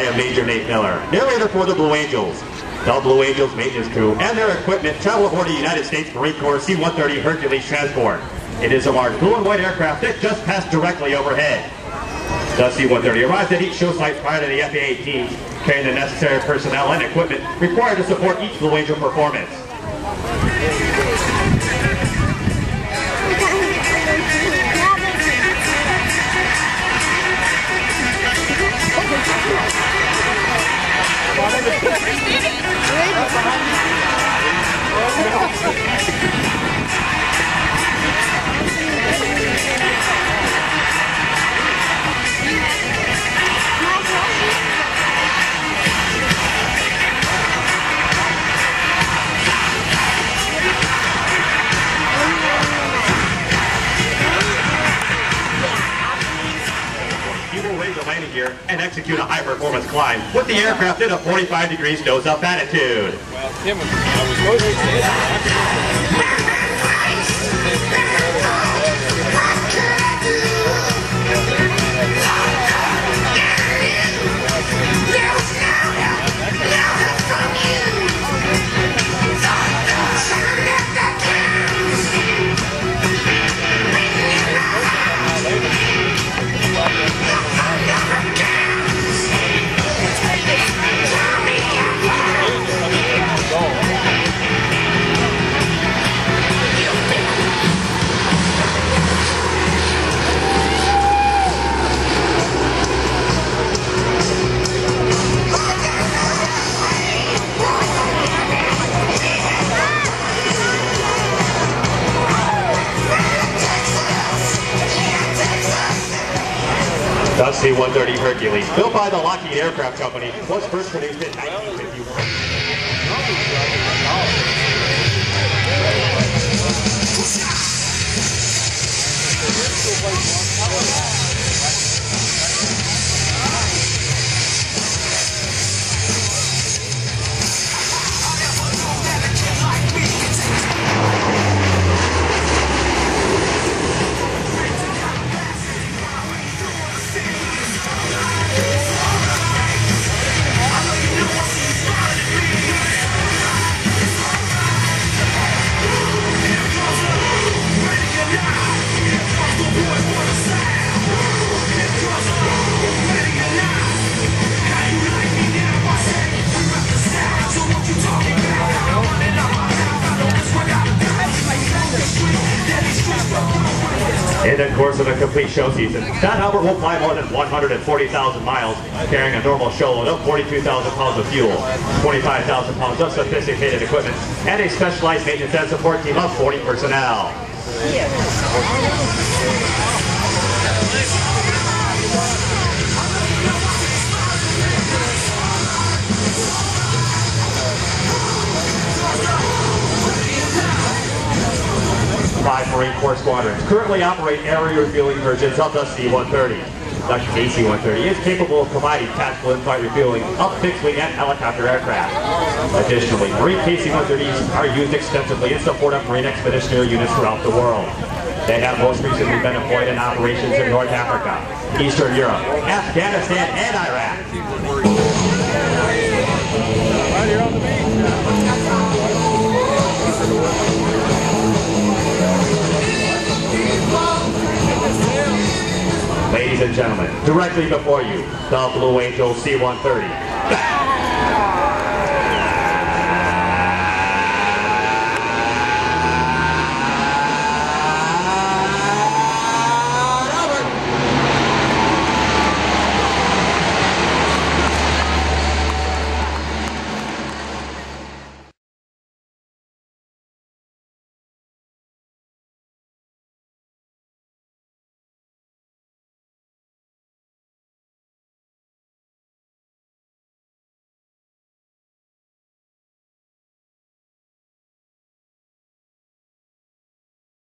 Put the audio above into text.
I am Major Nate Miller, narrator for the Blue Angels. The Blue Angels maintenance crew and their equipment travel aboard the United States Marine Corps C-130 Hercules transport. It is a large blue and white aircraft that just passed directly overhead. The C-130 arrived at each show site prior to the FA-18, carrying the necessary personnel and equipment required to support each Blue Angel performance. Gear and execute a high-performance climb with the aircraft in a 45 degrees nose-up attitude. Well, Tim, I was. The C-130 Hercules, built by the Lockheed Aircraft Company, was first produced in 1951. In the course of a complete show season, Fat Albert will fly more than 140,000 miles, carrying a normal show load of 42,000 pounds of fuel, 25,000 pounds of sophisticated equipment, and a specialized maintenance and support team of 40 personnel. Five Marine Corps squadrons currently operate aerial refueling versions of the C-130. The KC-130 is capable of providing tactical in-flight refueling of fixed-wing and helicopter aircraft. Additionally, Marine KC-130s are used extensively in support of Marine Expeditionary units throughout the world. They have most recently been employed in operations in North Africa, Eastern Europe, Afghanistan, and Iraq. Ladies and gentlemen, directly before you, the Blue Angel C-130.